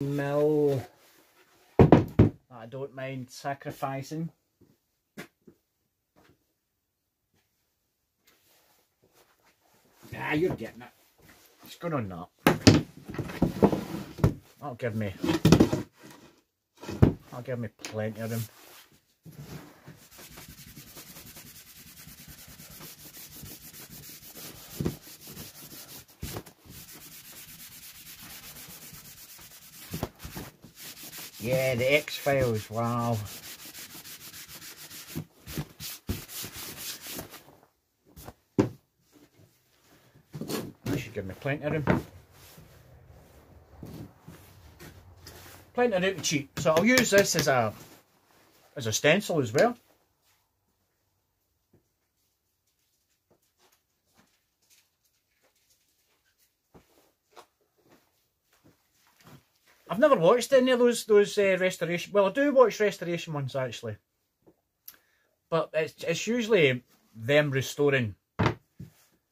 mil that I don't mind sacrificing. Ah, you're getting it. It's good on that. That'll give me. That'll give me plenty of them. Yeah, the X-Files, wow. That should give me plenty of room. Plenty of room to cheat. So I'll use this as a as a stencil as well. Watched any of those those uh, restoration. Well, I do watch restoration ones actually, but it's it's usually them restoring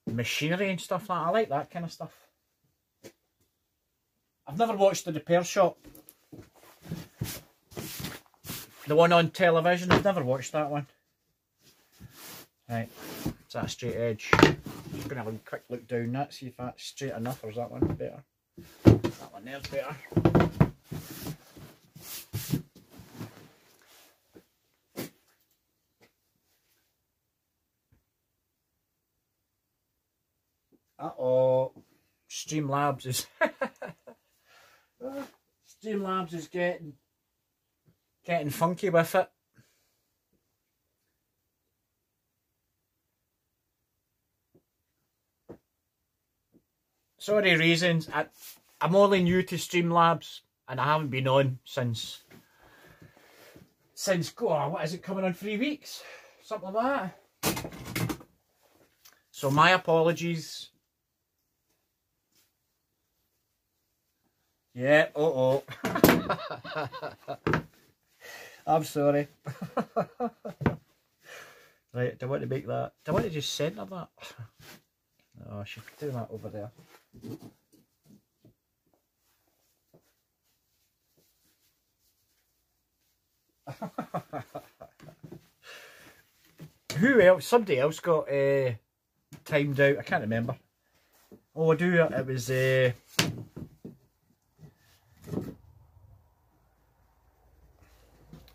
machinery and stuff like. That. I like that kind of stuff. I've never watched the repair shop. The one on television. I've never watched that one. Right, it's that straight edge? Just gonna have a quick look down that, see if that's straight enough or is that one better. That one there's better. Uh-oh. Streamlabs is... Uh, Streamlabs is getting... Getting funky with it. Sorry reasons, I, I'm only new to Streamlabs and I haven't been on since... Since, oh, what is it, coming on three weeks? Something like that. So my apologies Yeah, uh oh. I'm sorry. right, do I want to make that? Do I want to just centre that? Oh, I should do that over there. Who else? Somebody else got uh, timed out. I can't remember. Oh, I do. It was. Uh,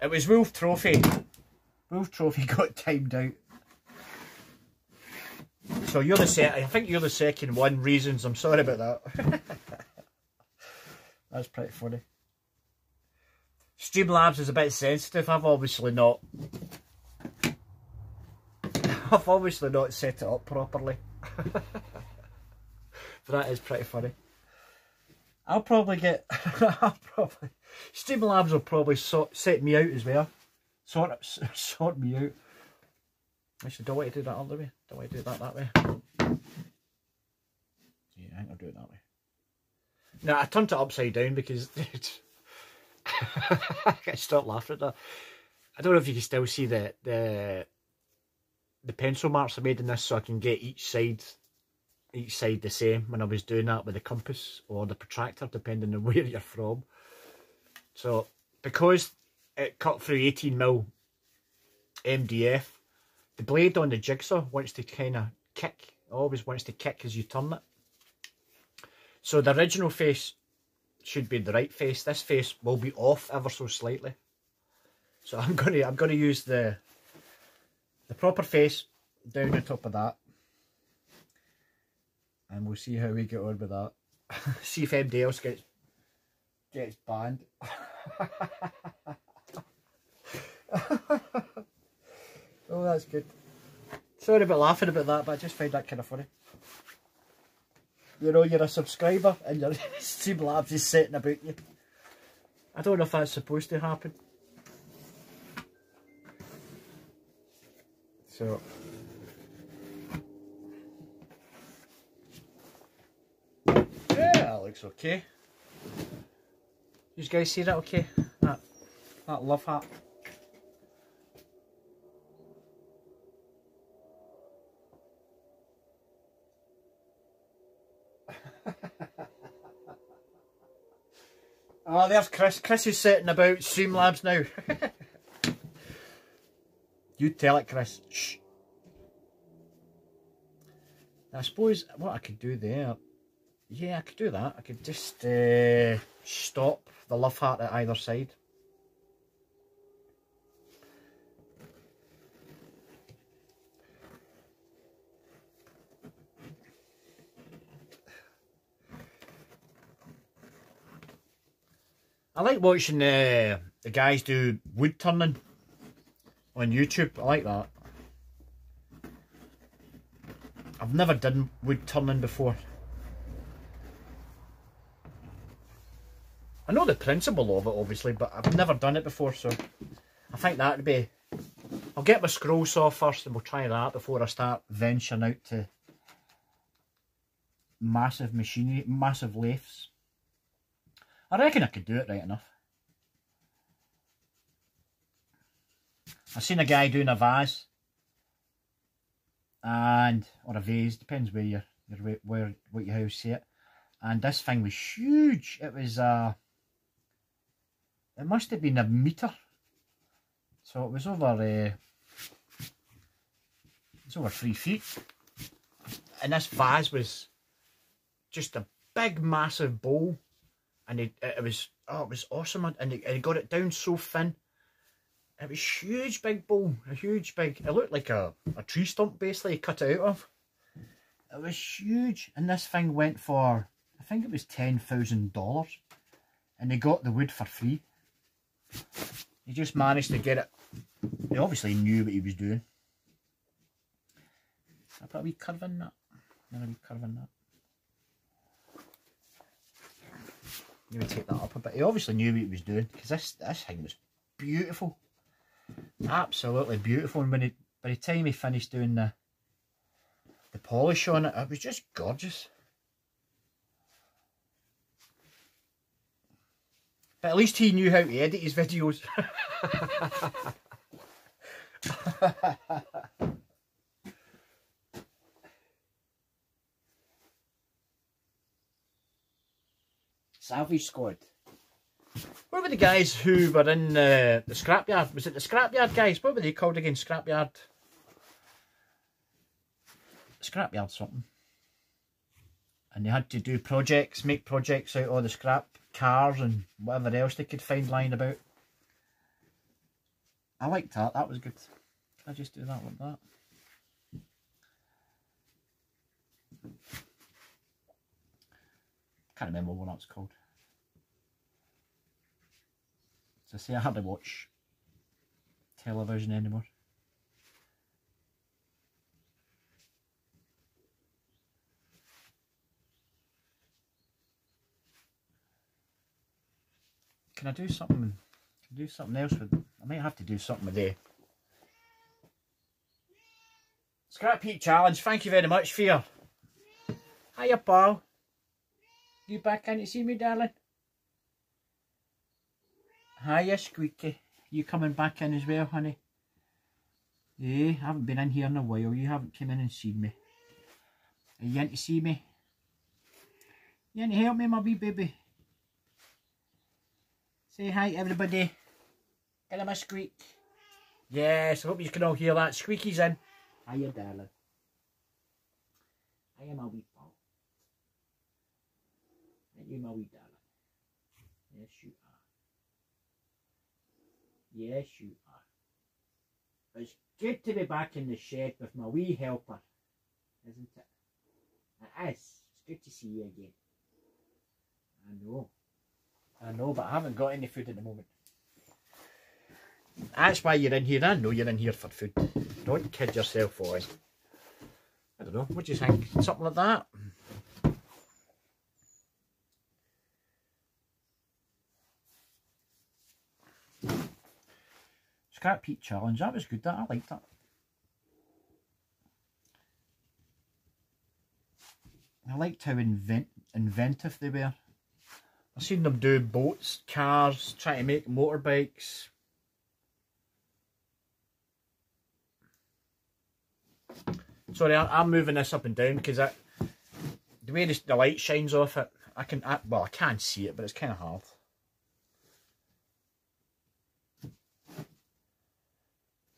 It was Wolf Trophy. Wolf Trophy got timed out. So you're the set. I think you're the second one. Reasons. I'm sorry about that. That's pretty funny. Streamlabs is a bit sensitive. I've obviously not. I've obviously not set it up properly. but that is pretty funny. I'll probably get. I'll probably. Steam Streamlabs will probably sort, set me out as well. Sort sort me out. Actually, don't want to do that other way. Don't want to do that that way. Yeah, I think I'll do it that way. No, I turned it upside down because I can't stop laughing at that. I don't know if you can still see the the the pencil marks I made in this so I can get each side each side the same when I was doing that with the compass or the protractor depending on where you're from. So because it cut through 18mm MDF, the blade on the jigsaw wants to kind of kick, always wants to kick as you turn it. So the original face should be the right face. This face will be off ever so slightly. So I'm gonna I'm gonna use the the proper face down the top of that. And we'll see how we get on with that. see if anybody else gets gets banned. oh, that's good. Sorry about laughing about that, but I just find that kind of funny. You know, you're a subscriber and your Streamlabs is setting about you. I don't know if that's supposed to happen. So... Yeah, that looks okay. You guys see that okay? That, that love hat. Oh, there's Chris. Chris is setting about Streamlabs now. you tell it, Chris. Shh. I suppose what I could do there, yeah, I could do that. I could just uh, stop the love heart at either side. I like watching uh, the guys do wood turning on YouTube. I like that. I've never done wood turning before. I know the principle of it, obviously, but I've never done it before, so I think that would be... I'll get my scroll saw first and we'll try that before I start venturing out to massive machinery, massive lathes. I reckon I could do it right enough. I've seen a guy doing a vase and or a vase, depends where you where, what you how you see it. And this thing was huge. It was uh it must have been a meter. So it was over uh, it's over three feet. And this vase was just a big massive bowl. And it, it was oh it was awesome. And he got it down so thin. It was huge big bowl. A huge big it looked like a, a tree stump basically cut it out of. It was huge. And this thing went for I think it was ten thousand dollars. And they got the wood for free he just managed to get it he obviously knew what he was doing I put a wee curve in that and a wee curve in that Maybe take that up a bit. He obviously knew what he was doing because this this thing was beautiful, absolutely beautiful. And when he by the time he finished doing the the polish on it, it was just gorgeous. But at least he knew how to edit his videos. Salvage Squad. What were the guys who were in uh, the scrapyard? Was it the scrapyard guys? What were they called again? Scrapyard. Scrapyard something. And they had to do projects, make projects out of the scrap cars and whatever else they could find lying about. I liked that. That was good. I just do that like that? Can't remember what that's called. So see, I hardly watch television anymore. Can I do something? Can I do something else with? I might have to do something with the Scrap Heap Challenge. Thank you very much, Fear. Hiya, pal. You back Can you see me, darling? Hiya, Squeaky. You coming back in as well, honey? Yeah, I haven't been in here in a while. You haven't come in and seen me. Are you in to see me? You in to help me, my wee baby? Say hi, everybody. Get him a squeak. Yes, I hope you can all hear that. Squeaky's in. Hiya, darling. Hiya, my wee you my wee darling. Yes, you are. Yes, you are. It's good to be back in the shed with my wee helper, isn't it? It is. It's good to see you again. I know. I know, but I haven't got any food at the moment. That's why you're in here. I know you're in here for food. Don't kid yourself, boy. I don't know. What do you think? Something like that? Scrap Heap Challenge, that was good, that I liked that. I liked how invent inventive they were. I've seen them do boats, cars, trying to make motorbikes. Sorry, I, am moving this up and down because that the way the light shines off it, I can I, well I can see it, but it's kind of hard.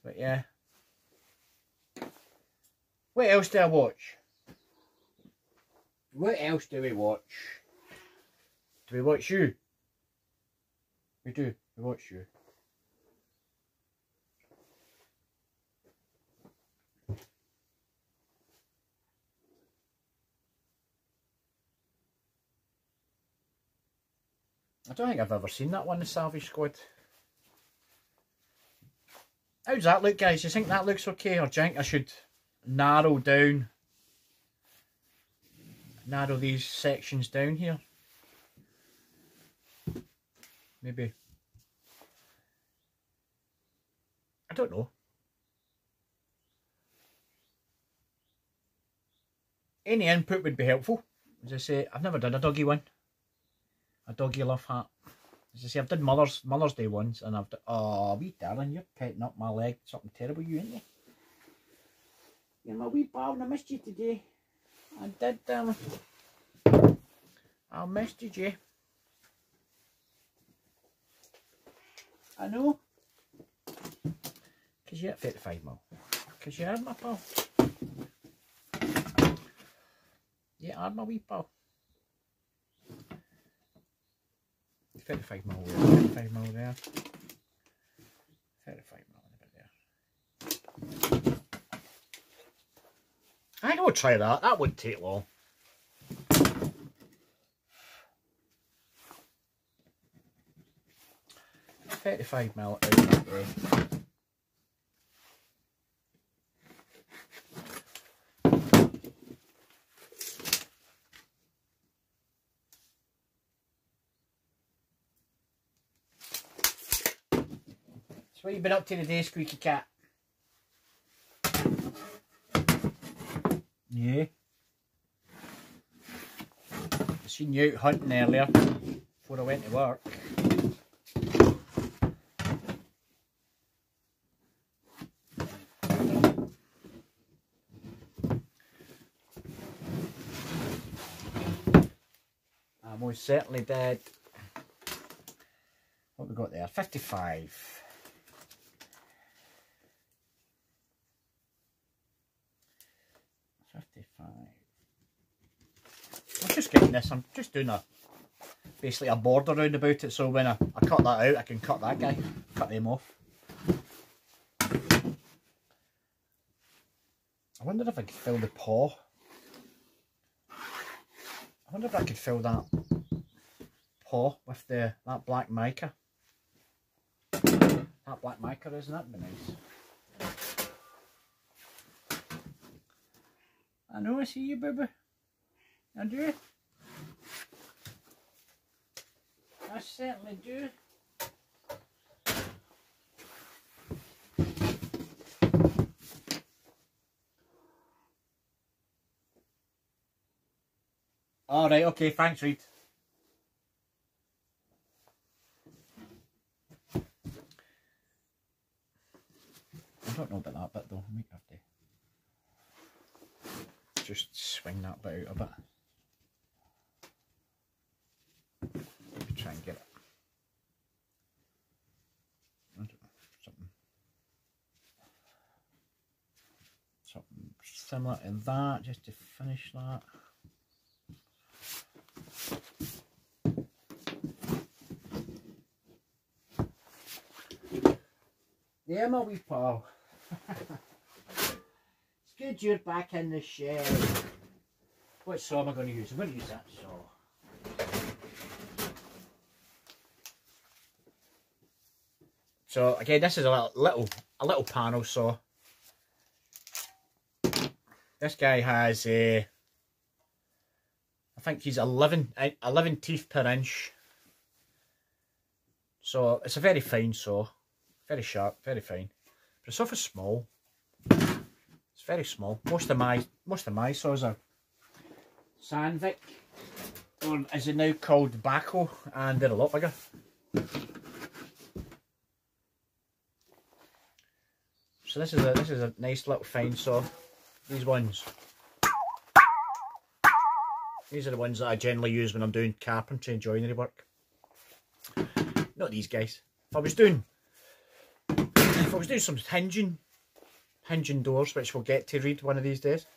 But yeah. What else do I watch? What else do we watch? We watch you? We do. We watch you. I don't think I've ever seen that one, the Salvage Squad. How does that look, guys? You think that looks okay? Or do you think I should narrow down, narrow these sections down here? Maybe. I don't know. Any input would be helpful. As I say, I've never done a doggy one a doggy love hat. As I say, I've done Mother's Mother's Day once, and I've done. Oh, wee darling, you're petting up my leg. Something terrible, you ain't you? You're my wee pal, and I missed you today. I did, darling. I missed you, Jay. I know. Because you're at 35 mil. Because you are my pal. You are my wee pal. 35 mil there, 35 mil there, 35 mil there. I will try that, that wouldn't take long. Thirty-five mil out that way. what you been up to today, Squeaky Cat? Yeah. I seen you out hunting earlier before I went to work. Most certainly did. What we got there? 55. Fifty-five. I'm just getting this. I'm just doing a basically a border around about it so when I, I cut that out I can cut that guy, cut them off. I wonder if I could fill the paw. I wonder if I could fill that with the that black mica. That black mica isn't that nice? I know I see you, baby. I do. I certainly do. All right, okay, thanks, Reed. Don't know about that bit though. I might have to just swing that bit out a bit. try and get it. Something, something similar in that, just to finish that. Yeah, my wee pal. It's good you're back in the shed. What saw am I going to use? I'm going to use that saw. So again, this is a little, little a little panel saw. This guy has uh, I think he's 11, uh, 11 teeth per inch. So it's a very fine saw, very sharp, very fine. But it's awful small. It's very small. Most of my most of my saws are Sandvik, or is it now called Bahco, and they're a lot bigger. So this is a this is a nice little fine saw. These ones. These are the ones that I generally use when I'm doing carpentry and joinery work. Not these guys. If I was doing I was doing some hinging hinging doors, which we'll get to read one of these days.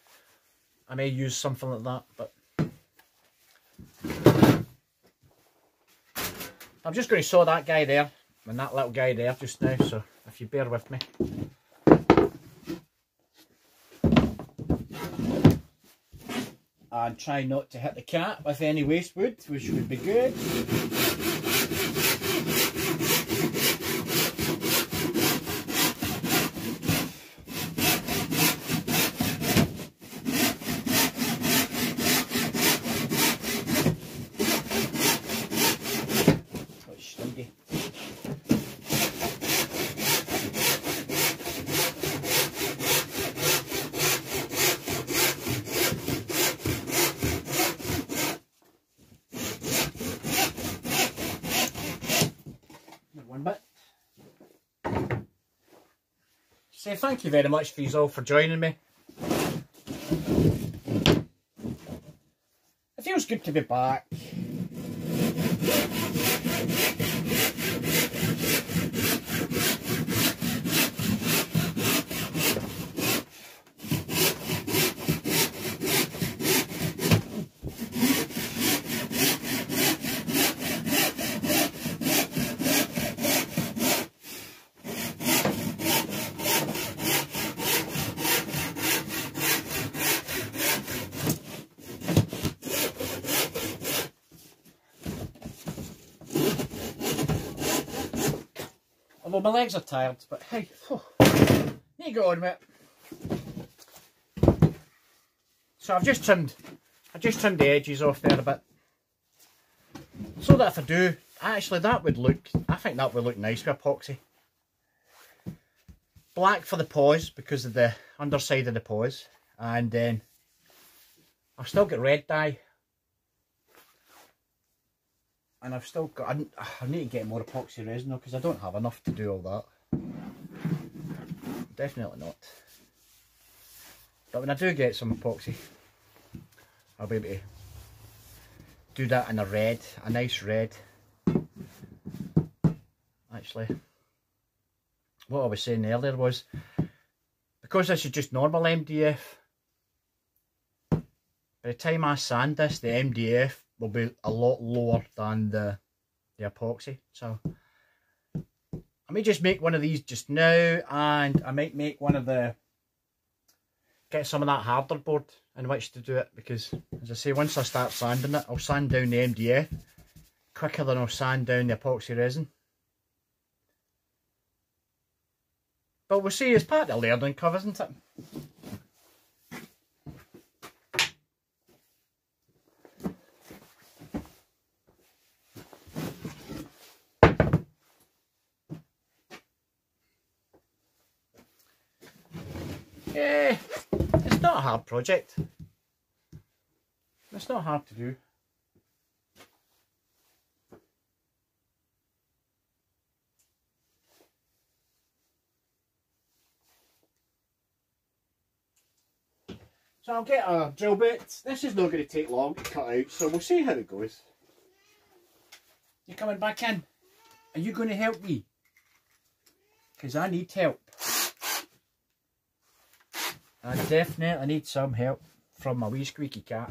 I may use something like that, but I'm just going to saw that guy there and that little guy there just now, so if you bear with me. And try not to hit the cat with any waste wood, which would be good. say thank you very much for you all for joining me. It feels good to be back. My legs are tired, but hey, need to go on it. So I've just trimmed, I just trimmed the edges off there a bit. So that if I do, actually that would look, I think that would look nice with epoxy. Black for the paws because of the underside of the paws. And then I've still got red dye and I've still got, I, I need to get more epoxy resin though because I don't have enough to do all that. Definitely not. But when I do get some epoxy, I'll be able to do that in a red, a nice red. Actually, what I was saying earlier was, because this is just normal MDF, by the time I sand this, the MDF will be a lot lower than the, the epoxy. So I may just make one of these just now and I might make one of the, get some of that harder board in which to do it because as I say, once I start sanding it, I'll sand down the MDF quicker than I'll sand down the epoxy resin. But we'll see, it's part of the learning curve, isn't it? Yeah, it's not a hard project. It's not hard to do. So I'll get a drill bit. This is not going to take long to cut out, so we'll see how it goes. You're coming back in? Are you going to help me? Because I need help. I definitely need some help from my wee squeaky cat.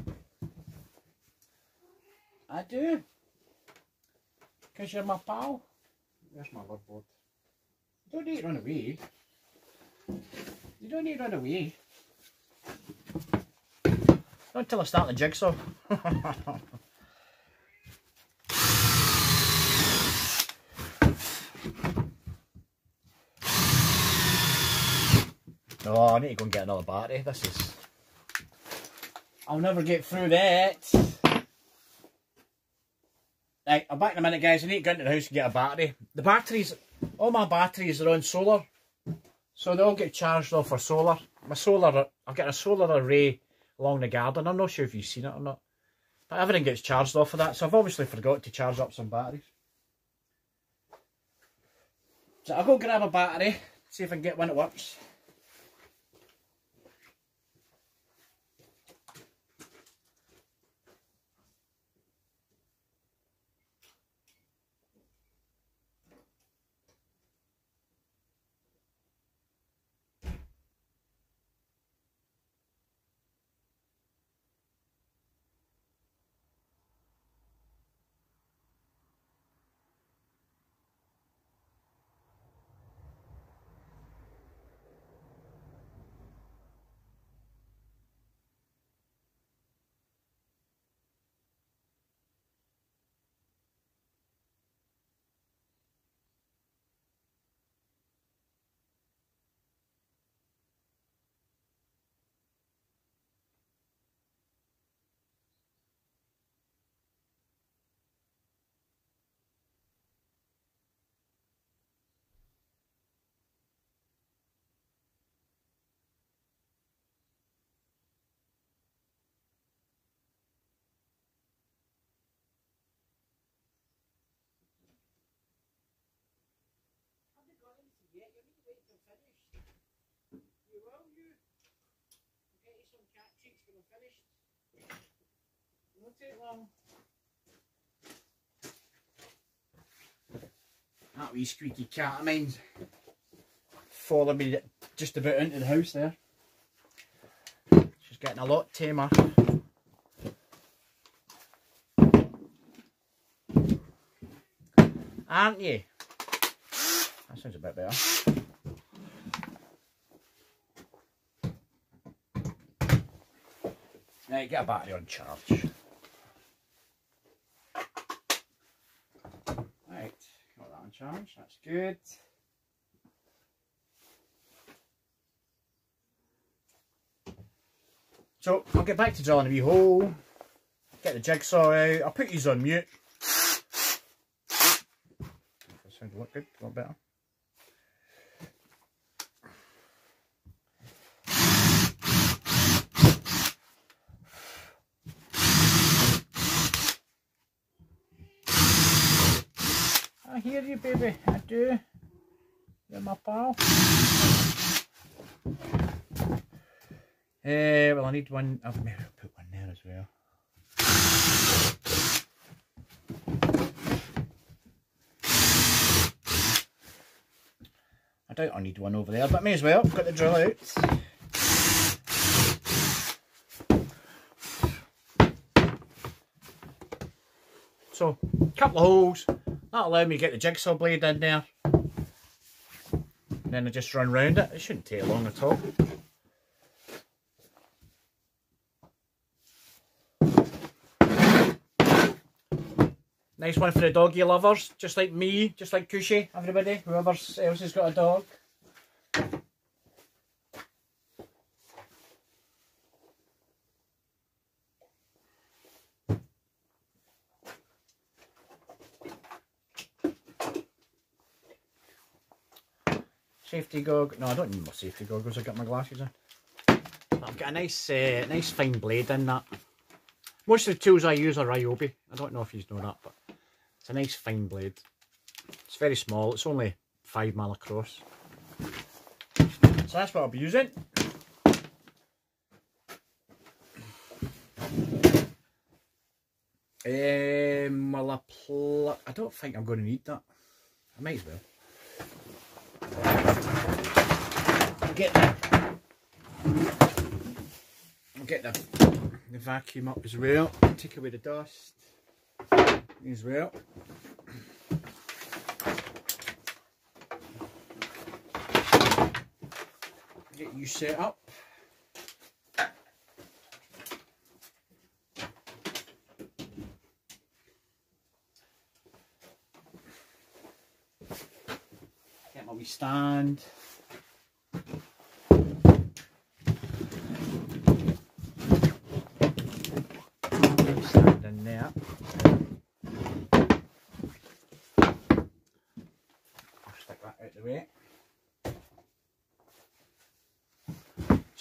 I do. Because you're my pal. There's my board. You don't need to run away. You don't need to run away. Not until I start the jigsaw. Oh, I need to go and get another battery. This is... I'll never get through that. Right, I'm back in a minute, guys. I need to go into the house and get a battery. The batteries, all my batteries are on solar. So they all get charged off for solar. My solar, I've got a solar array along the garden. I'm not sure if you've seen it or not. But everything gets charged off of that. So I've obviously forgot to charge up some batteries. So I'll go grab a battery, see if I can get one that works. Long. That wee squeaky cat of mine's followed me just about into the house there. She's getting a lot tamer. Aren't you? That sounds a bit better. Right, get a battery on charge. Right, got that on charge, that's good. So I'll get back to drilling a wee hole, get the jigsaw out, I'll put these on mute. That sounds a lot good, a lot better. Hear you, baby. I do. You're my pal. Uh, well, I need one. I'll maybe put one there as well. I doubt I need one over there, but may as well. Got the drill out. So, couple of holes. That'll allow me to get the jigsaw blade in there. Then I just run round it. It shouldn't take long at all. Nice one for the doggy lovers, just like me, just like Cushy, everybody, whoever else has got a dog. Safety gog. No, I don't need my safety goggles. I've got my glasses on. I've got a nice, uh, nice fine blade in that. Most of the tools I use are Ryobi. I don't know if you know that, but it's a nice fine blade. It's very small. It's only five mil across. So that's what I'll be using. Um, well, I, I don't think I'm going to need that. I might as well. I'll get the, I'll get the, the vacuum up as well. Take away the dust as well. Get you set up. Stand in there. I'll stick that out the way.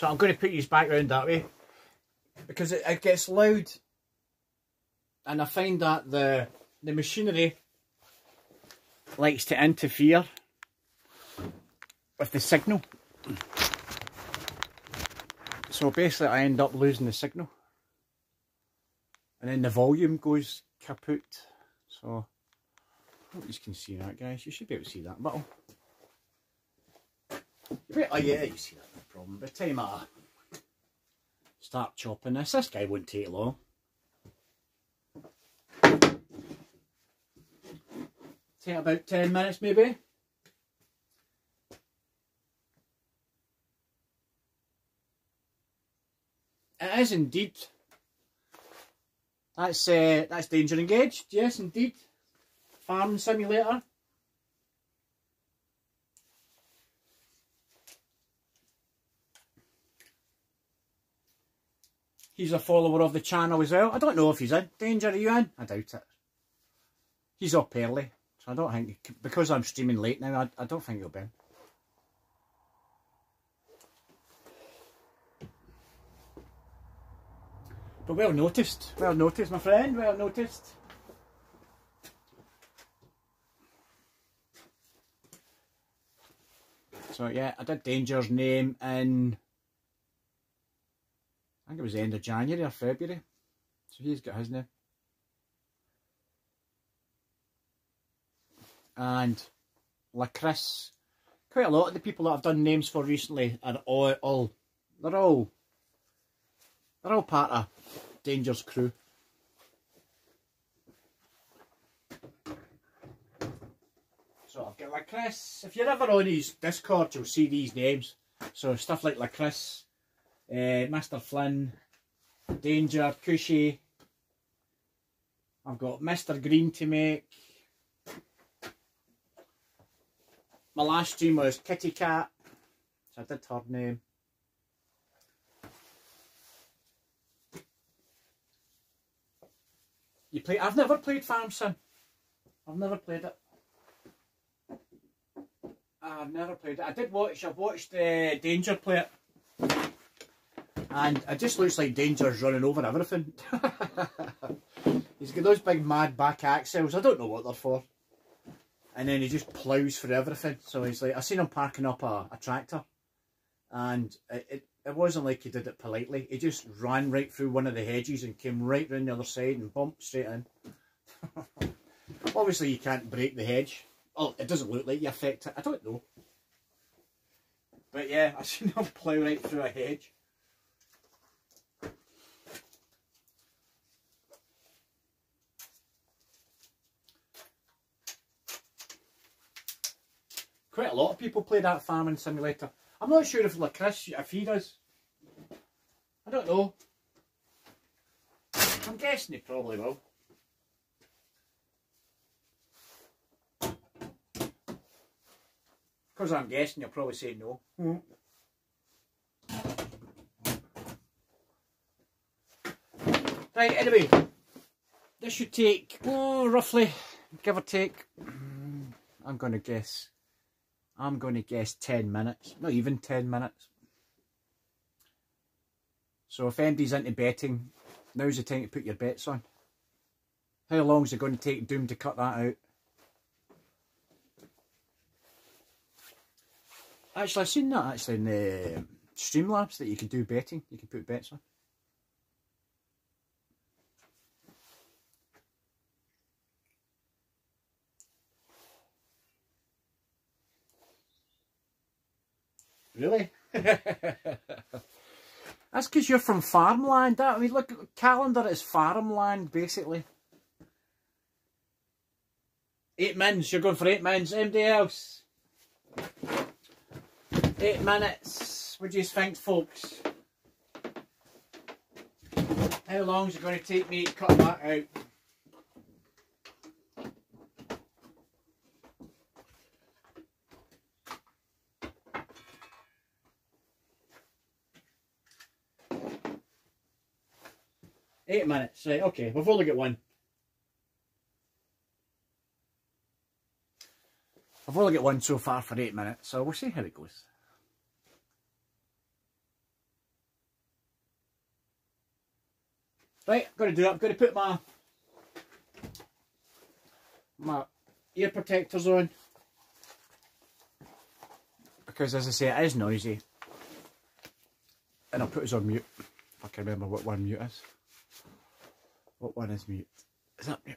So I'm going to put these back round that way because it, it gets loud and I find that the the machinery likes to interfere with the signal. So basically I end up losing the signal. And then the volume goes kaput. So I hope you can see that guys. You should be able to see that bottle. Oh yeah, you see that, problem. The time start chopping this, this guy won't take long. Take about 10 minutes maybe. It is indeed. That's uh, that's danger engaged. Yes, indeed. Farm simulator. He's a follower of the channel as well. I don't know if he's in. Danger, are you in? I doubt it. He's up early, so I don't think, because I'm streaming late now, I, I don't think he'll be in. But well noticed, well noticed my friend, well noticed. So yeah, I did Danger's name in, I think it was the end of January or February. So he's got his name. And Lacris. Quite a lot of the people that I've done names for recently are all, all they're all they're all part of Danger's crew. So I've got Lacris. If you're ever on his Discord, you'll see these names. So stuff like Lacris, uh, Mr. Flynn, Danger, Cushy. I've got Mr. Green to make. My last stream was Kitty Cat. So I did her name. You play? I've never played Farm Sim. I've never played it. I've never played it. I did watch. I've watched uh, Danger play it, and it just looks like Danger's running over everything. He's got those big mad back axles. I don't know what they're for. And then he just ploughs for everything. So he's like, I seen him parking up a, a tractor, and it, it it wasn't like he did it politely. He just ran right through one of the hedges and came right round the other side and bumped straight in. Obviously, you can't break the hedge. Oh, it doesn't look like you affect it. I don't know. But yeah, I seen him plough right through a hedge. Quite a lot of people play that farming simulator. I'm not sure if Lacris, if he does. I don't know. I'm guessing he probably will. Because I'm guessing you'll probably say no. Mm. Right, anyway, this should take, oh, roughly, give or take, I'm going to guess I'm going to guess 10 minutes, not even 10 minutes. So if anybody's into betting, now's the time to put your bets on. How long is it going to take Doom to cut that out? Actually, I've seen that actually in the Streamlabs that you can do betting. You can put bets on. Really? That's because you're from farmland. I mean, look, calendar is farmland, basically. Eight minutes. You're going for eight minutes. Anybody else? Eight minutes. What do you think, folks? How long is it going to take me to cut that out? Eight minutes. Right, okay, we've only got one. I've only got one so far for eight minutes, so we'll see how it goes. Right, got to do that. I'm going to put my my ear protectors on because, as I say, it is noisy, and I'll put us on mute if I can remember what one mute is. What one is mute? Is that mute?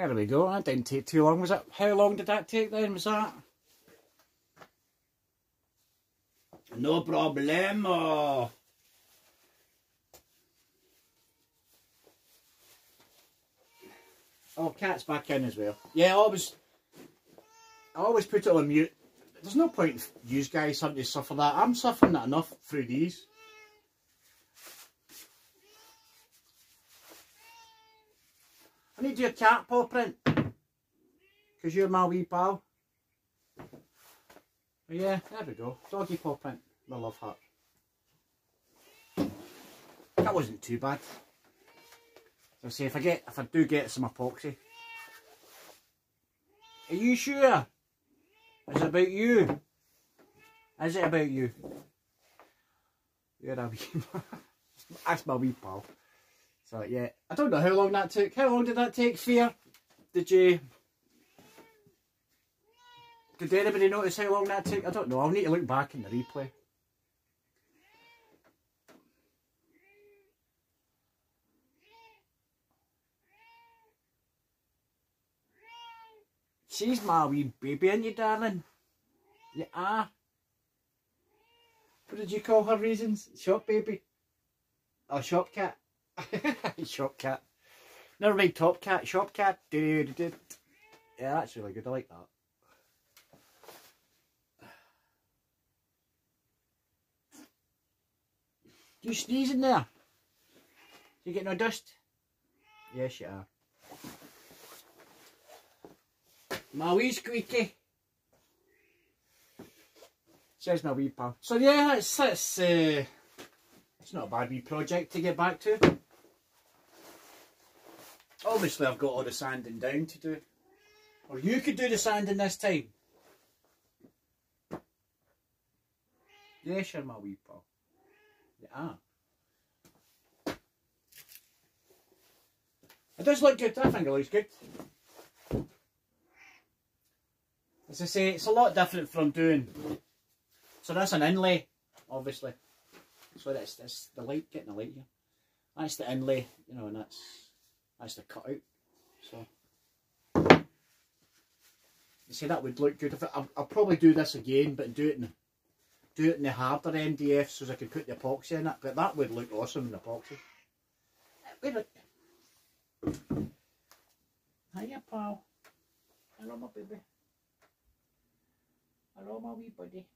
There we go. That didn't take too long, was it? How long did that take then? Was that? No problemo. Uh. Oh, cat's back in as well. Yeah, I always, I always put it on mute. There's no point in you guys having to suffer that. I'm suffering that enough through these. I need your cat paw print. Because you're my wee pal. But yeah, there we go. Doggy paw print. My love heart. That wasn't too bad. So see if I get if I do get some epoxy. Are you sure? Is it about you? Is it about you? You're a wee my wee pal. So yeah, I don't know how long that took. How long did that take Fear? Did you did anybody notice how long that took? I don't know. I'll need to look back in the replay. She's my wee baby, ain't you, darling? You are. What did you call her reasons? Shop baby? Oh, shop cat. shop cat. Never mind top cat, shop cat. Yeah, that's really good. I like that. You sneezing there? You get no dust? Yes, you are. My wee squeaky. Says my wee pal. So yeah, it's it's uh, it's not a bad wee project to get back to. Obviously, I've got all the sanding down to do. Or you could do the sanding this time. Yes, you're my wee pal. Yeah. It does look good. I think it looks good. As I say, it's a lot different from doing. So that's an inlay, obviously. So that's that's the light, getting the light here. That's the inlay, you know, and that's that's the cutout. So you see that would look good. If it, I'll, I'll, probably do this again, but do it in do it in the harder MDF so I can put the epoxy in it. But that would look awesome in epoxy. Wait Hiya, pal. Hello, my baby. Hello, my wee buddy.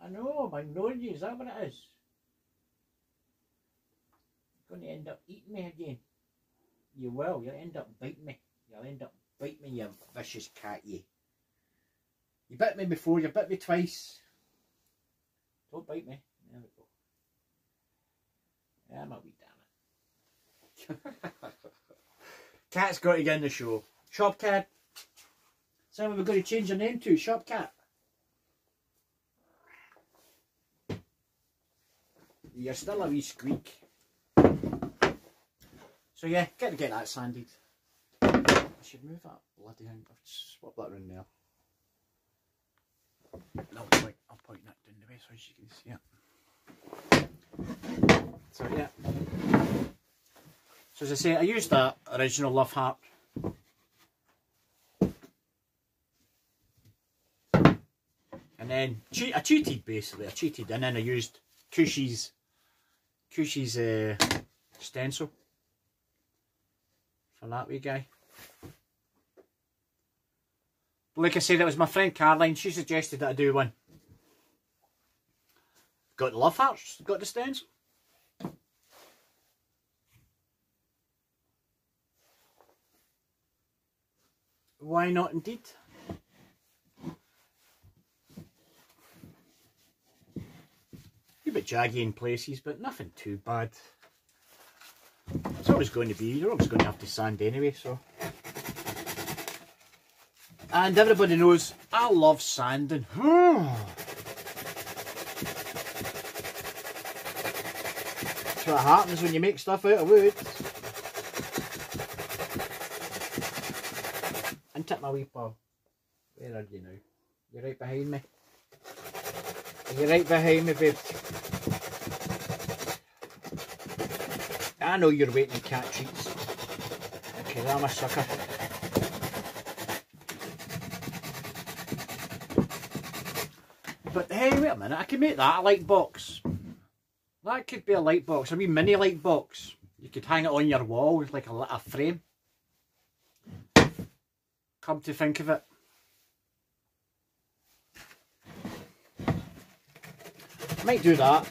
I know, my nosy, is that what it is? Going to end up eating me again. You will, you'll end up biting me. You'll end up biting me, you vicious cat, you. You bit me before, you bit me twice. Don't bite me. There we go. Yeah, my wee damn it. Cat's got to get in the show. Shop cat. So we're going to change the name to Shop Cat. You're still a wee squeak. So yeah, get to get that sanded. I should move that bloody thing. I'll swap that around there. No, point. I'll point that down the way so you can see it. So yeah. So as I say, I used that original Love Heart And then che I cheated basically, I cheated and then I used Cushy's Cushy's uh, stencil for that wee guy. Like I said, it was my friend Caroline, she suggested that I do one. Got the love hearts, got the stencil. Why not indeed? A bit jaggy in places, but nothing too bad. Always going to be, you're always going to have to sand anyway, so. And everybody knows I love sanding. That's what happens when you make stuff out of wood. And tip my wee paw. Where are you now? You're right behind me. You're right behind me, babe. I know you're waiting on cat treats. Because I'm a sucker. But hey, wait a minute, I can make that a light box. That could be a light box, a wee mini light box. You could hang it on your wall with like a little frame. Come to think of it. I might do that.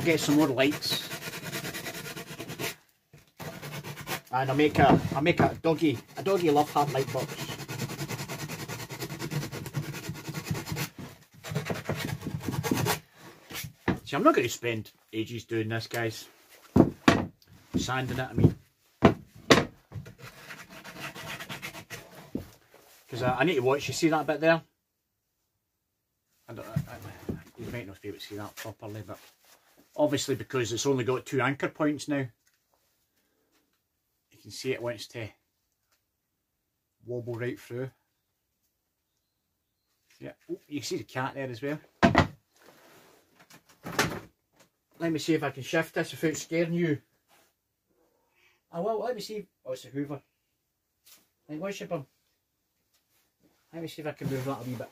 I'll get some more lights. And I'll make a I'll make a doggy a doggy love heart light box. See I'm not going to spend ages doing this guys. Sanding it I mean. Because uh, I need to watch, you see that bit there? I don't, I, I, you might not be able to see that properly but obviously because it's only got two anchor points now. You can see it wants to wobble right through. Yeah oh, you see the cat there as well. Let me see if I can shift this without scaring you. Ah, I will let me see. Oh it's a hoover. What's your bum? Let me see if I can move that a wee bit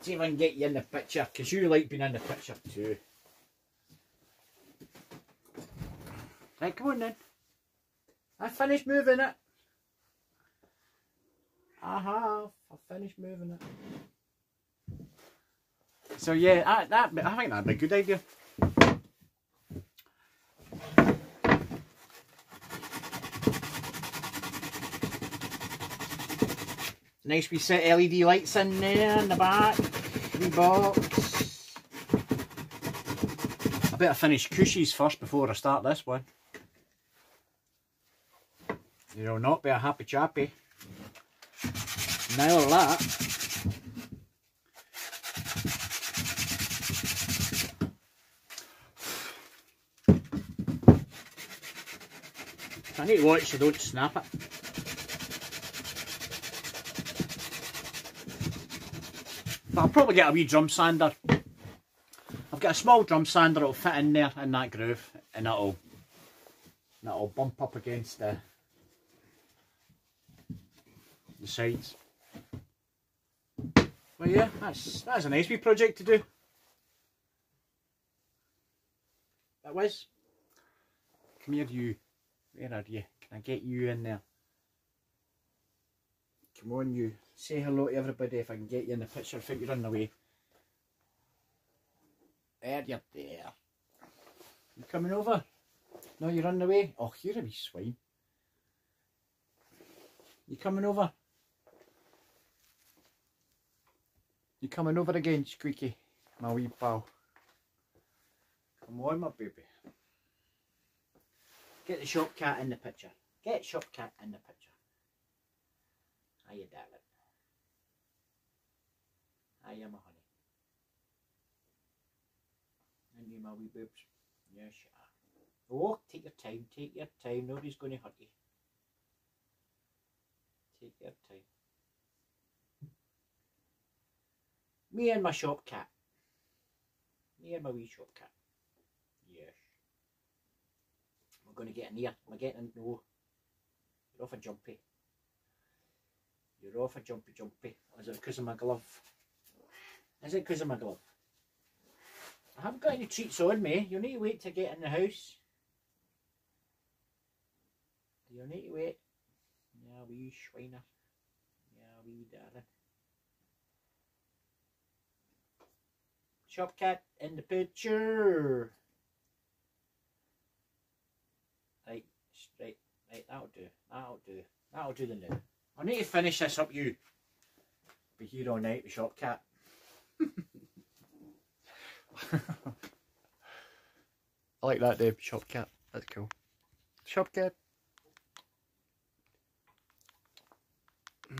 see if I can get you in the picture because you like being in the picture too Right, come on then. I finished moving it. I have. I finished moving it. So yeah, I, that I think that'd be a good idea. Nice wee set LED lights in there in the back. Wee box. I better finish cushies first before I start this one. You'll not be a happy chappy. Now that. I need to watch so don't snap it. But I'll probably get a wee drum sander. I've got a small drum sander that'll fit in there in that groove and that'll that'll bump up against the the sides. Well yeah, that's that's a nice wee project to do. That was. Come here you. Where are you? Can I get you in there? Come on you. Say hello to everybody if I can get you in the picture. I think you're on the way. There you're there. You coming over? No, you're on the way? Oh, you're a wee swine. You coming over? You coming over again, Squeaky? My wee pal. Come on, my baby. Get the shop cat in the picture. Get shop cat in the picture. Hiya, darling. Hiya, my honey. And you, my wee boobs. Yes, you are. Oh, take your time, take your time. Nobody's going to hurt you. Take your time. Me and my shop cat. Me and my wee shop cat. Yes. We're going to get in here. Am I getting no? You're off a jumpy. You're off a jumpy jumpy. Is it because of my glove? Is it because of my glove? I haven't got any treats on me. You'll need to wait to get in the house. You'll need to wait. Yeah, wee Schweiner. Yeah, wee darling. Shop cat in the picture. Right, straight. Right, that'll do. That'll do. That'll do the now. I need to finish this up, you. Be here all night, the shop cat. I like that, Dave. Shop cat. That's cool. Shop cat.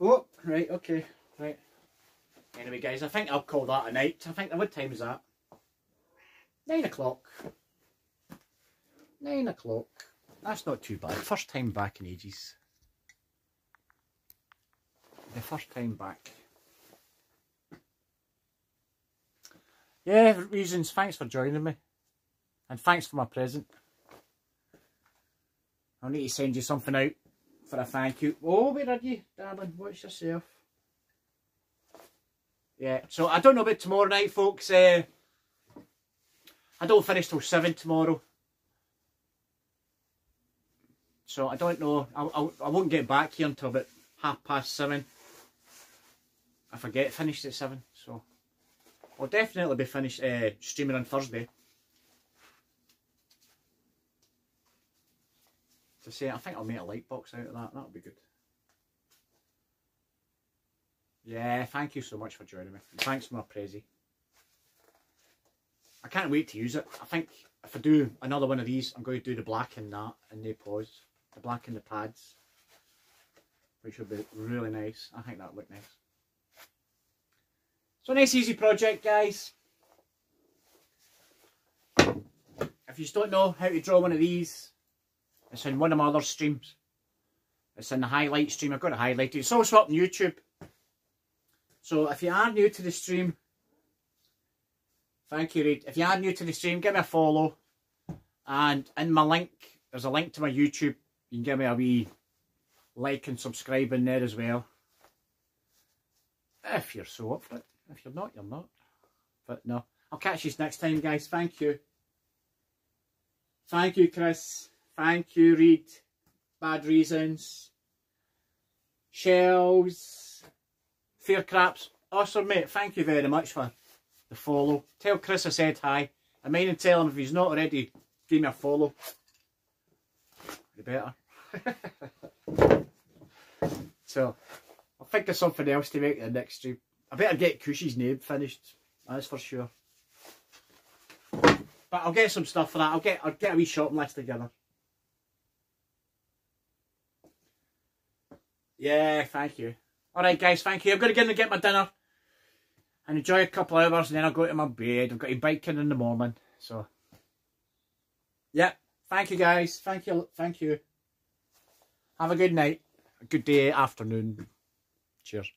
Oh, right, okay, right. Anyway, guys, I think I'll call that a night. I think, what time is that? Nine o'clock. Nine o'clock. that's not too bad. First time back in ages. The first time back. Yeah, reasons. Thanks for joining me. And thanks for my present. I'll need to send you something out for a thank you. Oh, where are you, darling? Watch yourself. Yeah, so I don't know about tomorrow night, folks. Uh, I don't finish till 7 tomorrow. So I don't know. I, I, I won't get back here until about half past 7. I get finished at 7. So I'll definitely be finished uh, streaming on Thursday. To say, I think I'll make a light box out of that. That'll be good. Yeah, thank you so much for joining me. Thanks, for my Prezi. I can't wait to use it. I think if I do another one of these, I'm going to do the black in that and the paws. The black in the pads. Which will be really nice. I think that'll look nice. So nice easy project guys. If you don't know how to draw one of these, it's in one of my other streams. It's in the highlight stream. I've got it highlighted. It's also up on YouTube. So if you are new to the stream, thank you, Reed. If you are new to the stream, give me a follow. And in my link, there's a link to my YouTube. You can give me a wee like and subscribe in there as well. If you're so up for it. If you're not, you're not. But no. I'll catch you next time, guys. Thank you. Thank you, Chris. Thank you, Reed. Bad Reasons. Shells. Fear craps. Awesome, mate. Thank you very much for the follow. Tell Chris I said hi. I mean and tell him if he's not already, give me a follow. You better. so, I'll think of something else to make the next stream. I better get Cushy's name finished. That's for sure. But I'll get some stuff for that. I'll get I'll get a wee shopping list together. Yeah, thank you. Alright guys, thank you. I'm to get in and get my dinner. And enjoy a couple of hours and then I'll go to my bed. I've got to bike in in the morning. So, yeah. Thank you guys. Thank you. Thank you. Have a good night. A good day, afternoon. Cheers.